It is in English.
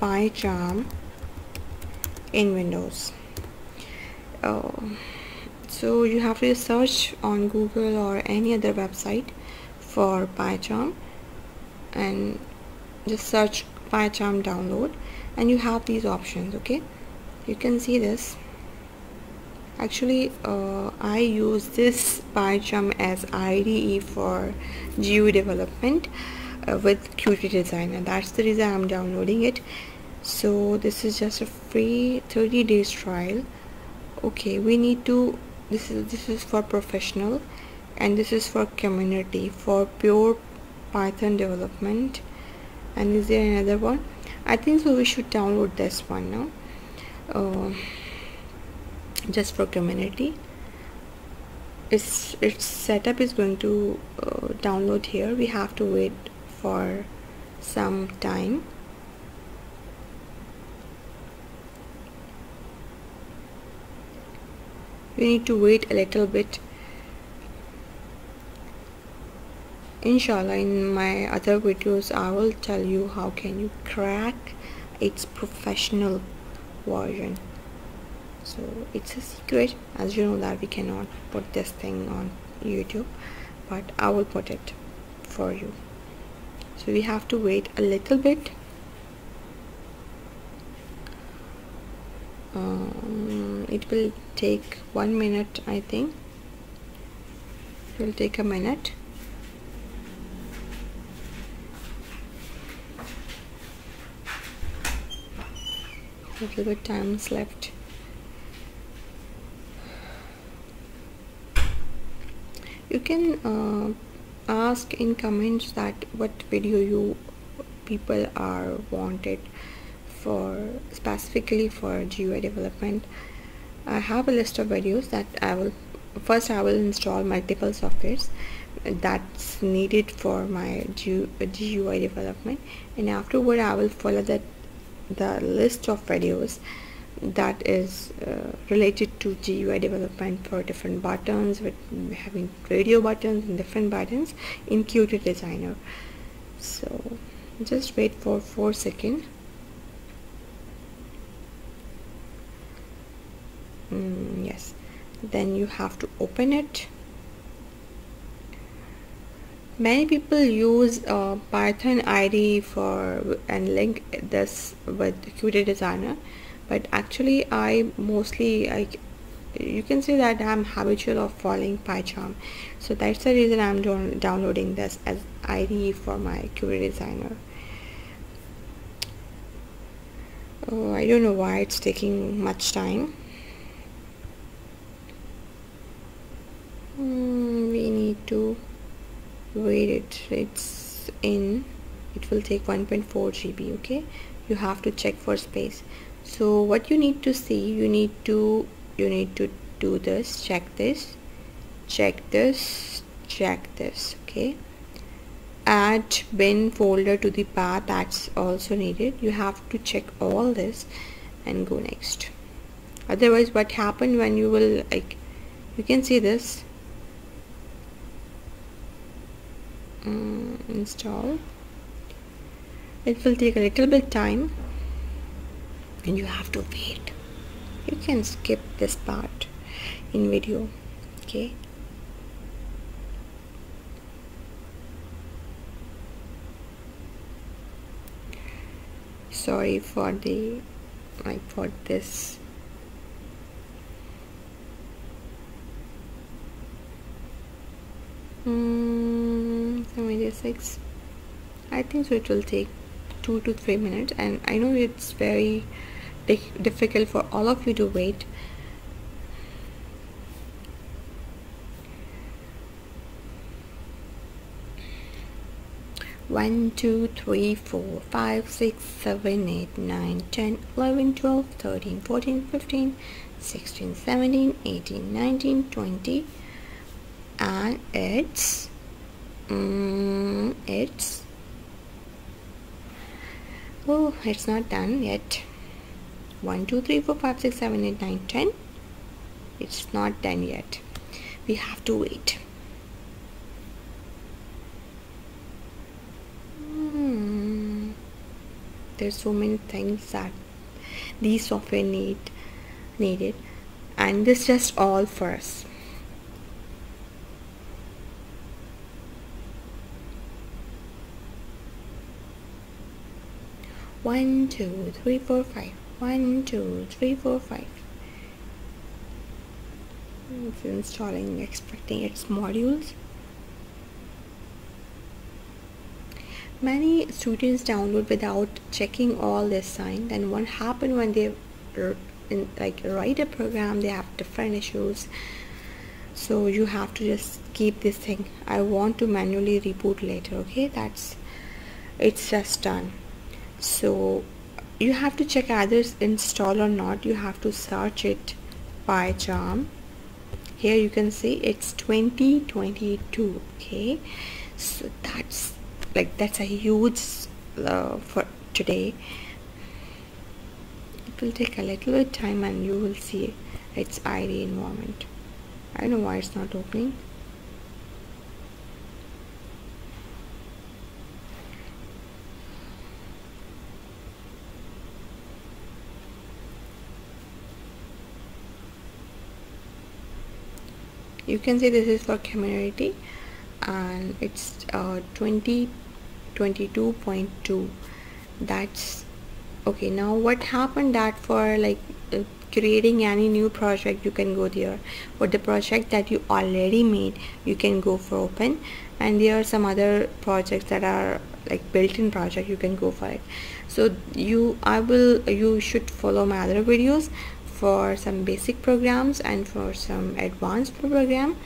PyCharm in Windows. Uh, so you have to search on Google or any other website for PyCharm and just search PyCharm download and you have these options okay? You can see this. Actually uh, I use this PyCharm as IDE for GUI development uh, with Qt designer that's the reason I'm downloading it. So this is just a free 30 days trial. Okay we need to this is this is for professional and this is for community for pure python development. And is there another one? I think so we should download this one now uh, just for community. Its its setup is going to uh, download here. We have to wait for some time. You need to wait a little bit. Inshallah in my other videos I will tell you how can you crack its professional version. So it's a secret. As you know that we cannot put this thing on YouTube but I will put it for you so we have to wait a little bit. Um, it will take one minute I think. It will take a minute. A little bit time is left. You can uh, ask in comments that what video you people are wanted for specifically for GUI development. I have a list of videos that I will first I will install multiple softwares that's needed for my GUI development. And afterward I will follow that the list of videos that is uh, related to GUI development for different buttons with having radio buttons and different buttons in Qt designer. So just wait for 4 seconds mm, yes. Then you have to open it. Many people use uh, python id for and link this with qt designer but actually i mostly I, you can say that i'm habitual of following pycharm. So that's the reason i'm downloading this as ide for my qt designer. Oh, i don't know why it's taking much time. Mm, we need to wait it. It's in. It will take 1.4 GB okay? You have to check for space so what you need to see you need to you need to do this check this check this check this okay? Add bin folder to the path that's also needed. You have to check all this and go next. Otherwise what happened when you will like you can see this. Um, install. It will take a little bit time and you have to wait. You can skip this part in video okay? Sorry for the like for this. Mm, 76 I think so it will take two to three minutes and I know it's very difficult for all of you to wait. One, two, three, four, five, six, seven, eight, nine, ten, eleven, twelve, thirteen, fourteen, fifteen, sixteen, seventeen, eighteen, nineteen, twenty and it's um, it's oh it's not done yet. 1 2 3 4 5 6 7 8 9 10 it's not done yet. We have to wait. Hmm. there's so many things that these software need needed. And this just all for us one two three four five. One two three four five. It's installing expecting its modules. Many students download without checking all this sign. Then what happen when they in, like write a program they have different issues. So you have to just keep this thing. I want to manually reboot later okay? That's it's just done so you have to check either install or not. You have to search it PyCharm. Here you can see it's 2022 okay? So that's like that's a huge uh, for today. It will take a little bit time and you will see its id environment I don't know why it's not opening you can see this is for community and it's uh, 2022.2 that's okay now what happened that for like uh, creating any new project you can go there. For the project that you already made you can go for open and there are some other projects that are like built-in project you can go for it. So you I will you should follow my other videos for some basic programs and for some advanced program